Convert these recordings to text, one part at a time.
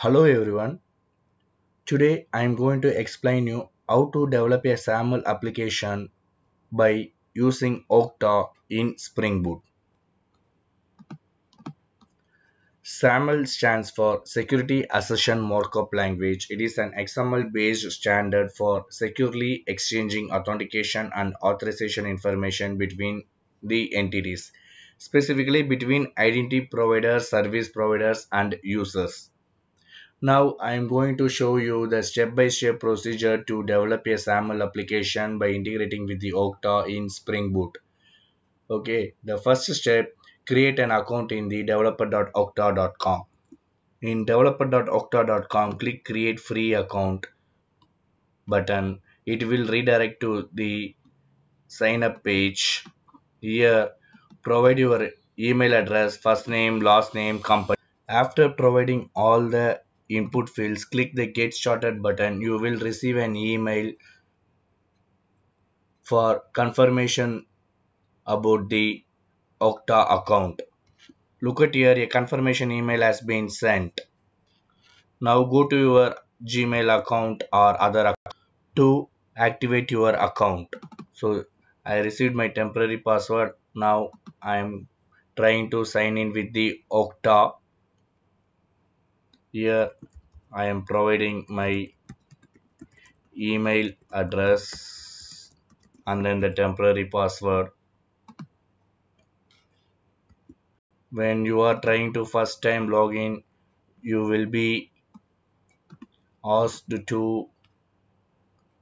Hello everyone. Today I am going to explain you how to develop a SAML application by using Okta in Spring Boot. SAML stands for Security Assertion Markup Language. It is an XML based standard for securely exchanging authentication and authorization information between the entities, specifically between identity providers, service providers, and users. Now I am going to show you the step-by-step procedure to develop a SAML application by integrating with the Okta in Spring Boot. Okay, the first step, create an account in the developer.okta.com. In developer.okta.com, click create free account button. It will redirect to the sign up page. Here, provide your email address, first name, last name, company. After providing all the input fields, click the get started button. You will receive an email for confirmation about the Okta account. Look at here, a confirmation email has been sent. Now go to your Gmail account or other account to activate your account. So I received my temporary password. Now I am trying to sign in with the Okta. Here I am providing my email address and then the temporary password. When you are trying to first time login you will be asked to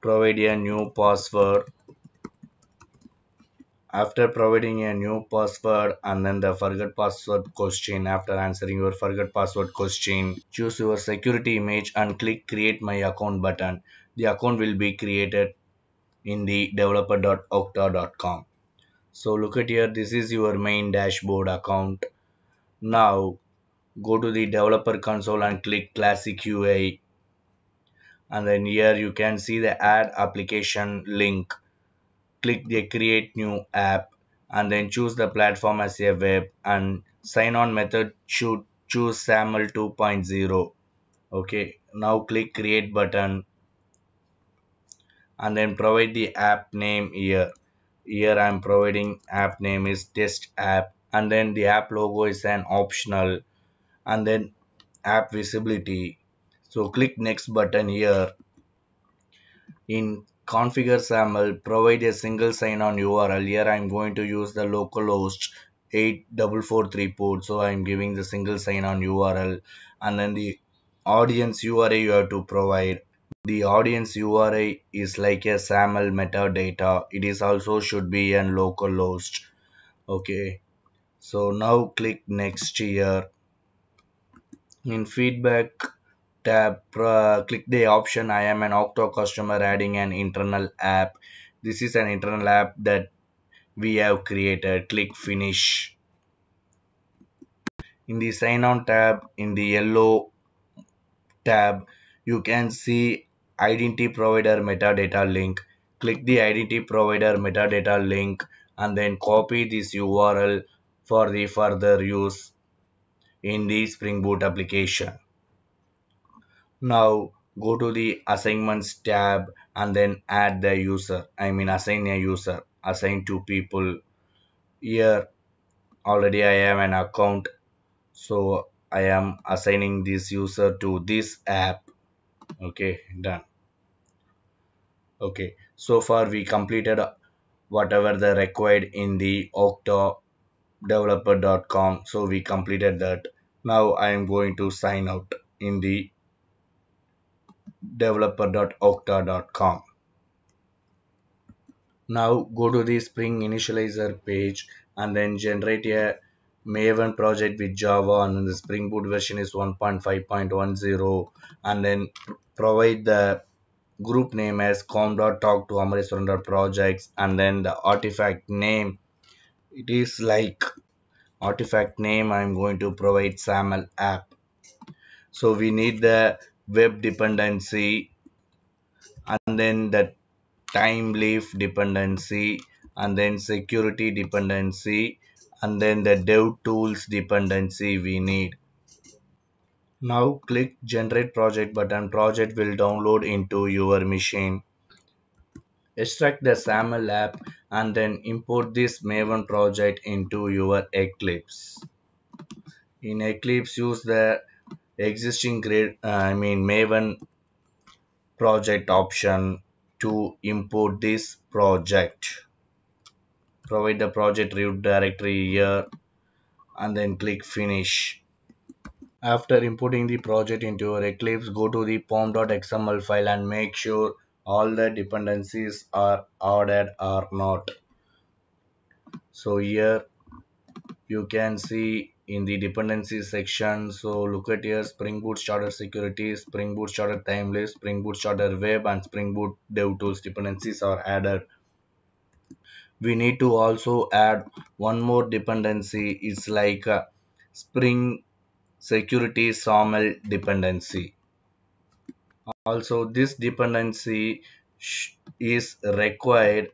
provide a new password after providing a new password and then the forget password question after answering your forget password question choose your security image and click create my account button. The account will be created in the developer.okta.com so look at here this is your main dashboard account. Now go to the developer console and click classic UI and then here you can see the add application link click the create new app and then choose the platform as a web and sign on method should choose SAML 2.0 okay now click create button and then provide the app name here. Here I'm providing app name is test app and then the app logo is an optional and then app visibility. So click next button here. In configure SAML provide a single sign-on URL here I'm going to use the localhost 8443 port. So I'm giving the single sign-on URL and then the audience URI you have to provide. The audience URI is like a SAML metadata. It is also should be an localhost. Okay. So now click next here. In feedback tab uh, click the option i am an okta customer adding an internal app. This is an internal app that we have created. Click finish. In the sign on tab in the yellow tab you can see identity provider metadata link. Click the identity provider metadata link and then copy this url for the further use in the Spring Boot application. Now go to the assignments tab and then add the user. I mean assign a user, assign two people. Here already I have an account so I am assigning this user to this app. Okay, done. Okay, so far we completed whatever the required in the Okta developer.com so we completed that now i am going to sign out in the developer.okta.com now go to the spring Initializr page and then generate a maven project with java and the spring boot version is 1.5.10 and then provide the group name as com.talk to Amareswaran projects and then the artifact name. It is like artifact name I'm going to provide SAML app. So we need the web dependency and then the Thymeleaf dependency and then security dependency and then the dev tools dependency we need Now click generate project button. Project will download into your machine. Extract the SAML app and then import this Maven project into your Eclipse. In Eclipse, use the existing grade, uh, I mean Maven project option to import this project. Provide the project root directory here and then click finish. After importing the project into your Eclipse, go to the pom.xml file and make sure all the dependencies are added or not. So here you can see in the dependencies section. So look at here Spring Boot Starter Security, Spring Boot Starter Thymeleaf, Spring Boot Starter Web and Spring Boot dev tools dependencies are added. We need to also add one more dependency. It's like uh, Spring security SAML dependency. Also, this dependency is required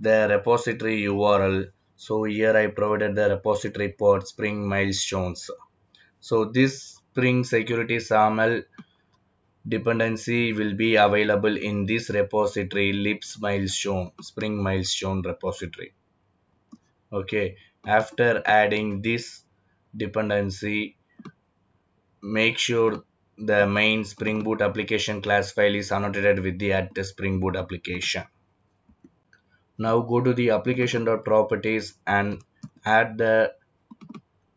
the repository URL. So here I provided the repository port Spring milestones. So this Spring security SAML dependency will be available in this repository libs milestone Spring milestone repository. Okay, after adding this dependency make sure the main Spring Boot application class file is annotated with the at Spring Boot application. Now go to the application.properties and add the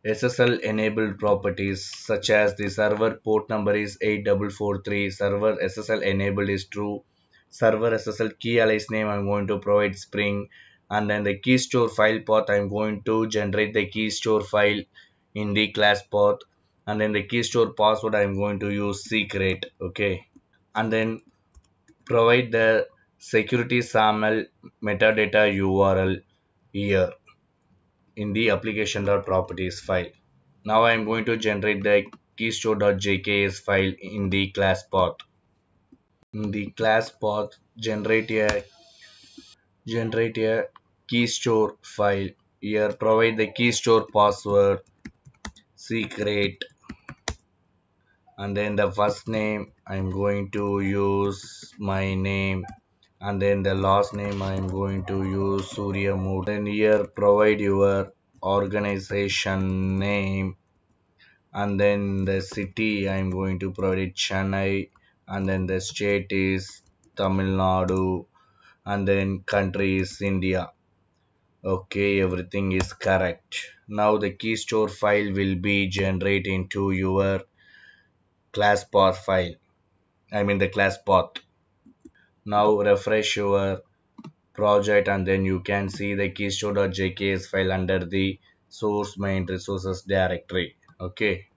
SSL enabled properties such as the server port number is 8443, server SSL enabled is true, server SSL key alias name I'm going to provide Spring and then the key store file path I'm going to generate the key store file in the class path and then the key store password I'm going to use secret okay? And then provide the security SAML metadata URL here in the application.properties file. Now I am going to generate the keystore.jks file in the class path. In the class path, generate a generate a keystore file. Here provide the keystore password secret and then the first name I'm going to use my name and then the last name I'm going to use Surya Mood. Then here provide your organization name and then the city I'm going to provide Chennai and then the state is Tamil Nadu and then country is India. Okay, everything is correct. Now the key store file will be generated into your class path file. I mean the class path. Now refresh your project and then you can see the keystore.jks file under the source main resources directory. Okay.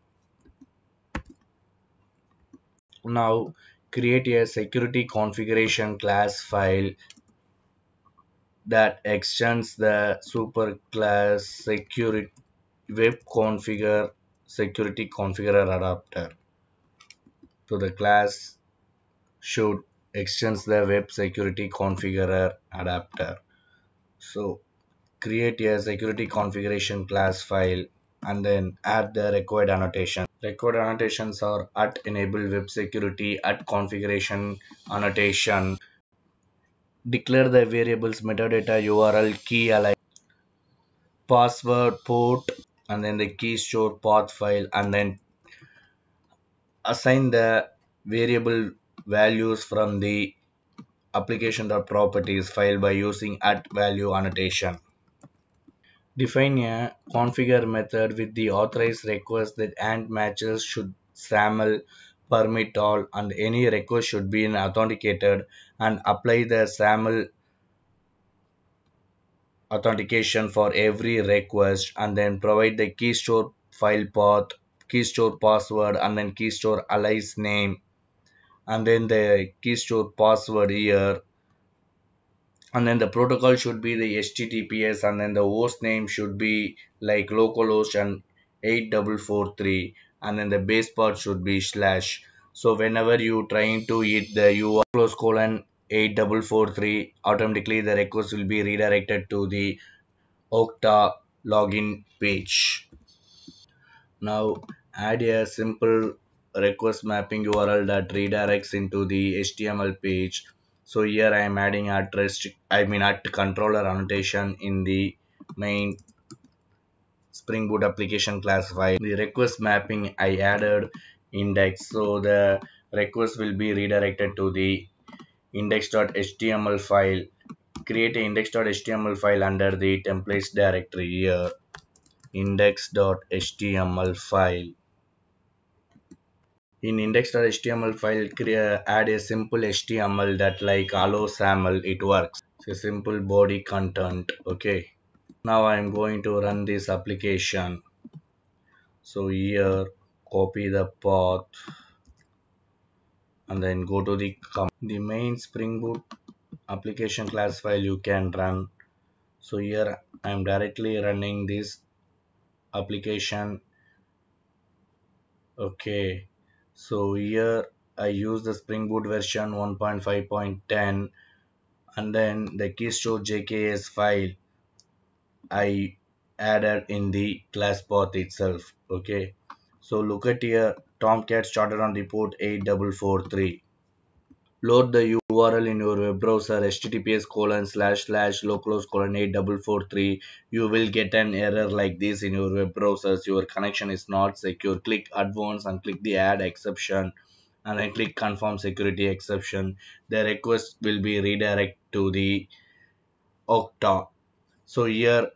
Now create a security configuration class file that extends the superclass security web configure security configurer adapter. So the class should extends the web security configurer adapter. So create a security configuration class file and then add the required annotation. Required annotations are at enable web security at configuration annotation declare the variables metadata URL key alias password port and then the key store path file and then assign the variable values from the application.properties file by using at value annotation. Define a configure method with the authorized request that antMatchers should SAML permit all and any request should be authenticated and apply the SAML authentication for every request and then provide the key store file path, key store password and then key store alias name and then the key store password here. And then the protocol should be the https and then the host name should be like localhost and 8443 and then the base part should be slash. So whenever you trying to hit the URL close colon 8443 automatically the request will be redirected to the Okta login page. Now add a simple request mapping URL that redirects into the HTML page. So here I am adding at I mean at controller annotation in the main Spring Boot application class file. The request mapping I added index. So the request will be redirected to the index.html file. Create index.html file under the templates directory here. Index.html file in index.html file create, add a simple html that like hello saml it works. A simple body content okay? Now i'm going to run this application. So here copy the path and then go to the the main spring boot application class file you can run. So here i'm directly running this application. Okay so here I use the Spring Boot version 1.5.10 and then the keystore jks file I added in the class path itself okay? So look at here Tomcat started on the port 8443 load the URL in your web browser https colon slash slash localhost colon 8443 you will get an error like this in your web browsers. Your connection is not secure. Click advanced and click the add exception. And then click confirm security exception. The request will be redirect to the Okta. So here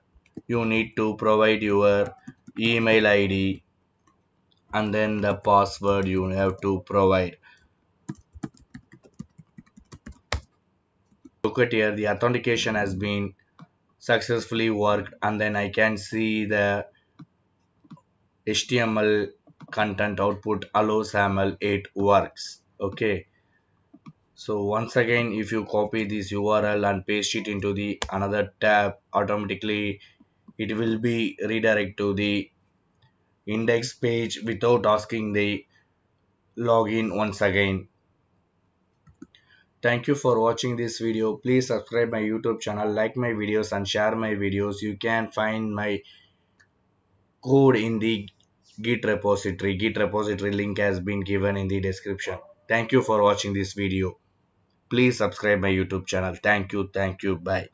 you need to provide your email id and then the password you have to provide look at here the authentication has been successfully worked and then I can see the HTML content output hello SAML it works. Okay. So once again if you copy this URL and paste it into the another tab automatically it will be redirect to the index page without asking the login once again Thank you for watching this video. Please subscribe my YouTube channel, like my videos and share my videos. You can find my code in the Git repository. Git repository link has been given in the description. Thank you for watching this video. Please subscribe my YouTube channel. Thank you. Thank you. Bye.